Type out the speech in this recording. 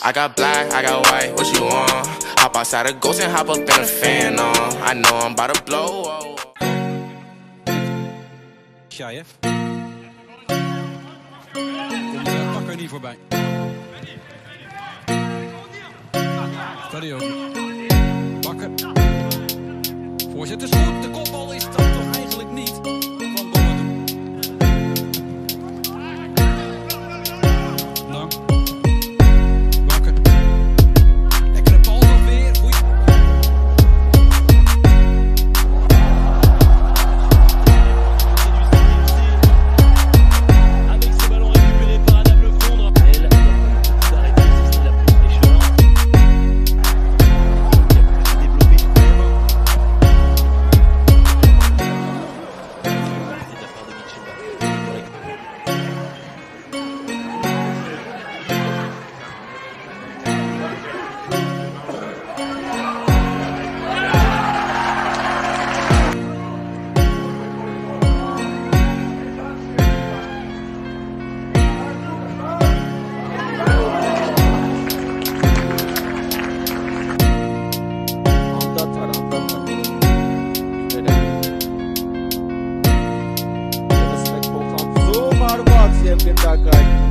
I got black, I got white, what you want? Hop outside a ghost and hop up in a Phantom. I know I'm about to blow. Shayev. Komt uh, Takker niet voorbij. Stadio. Bakker. Voorzet is goed, de is them that guy.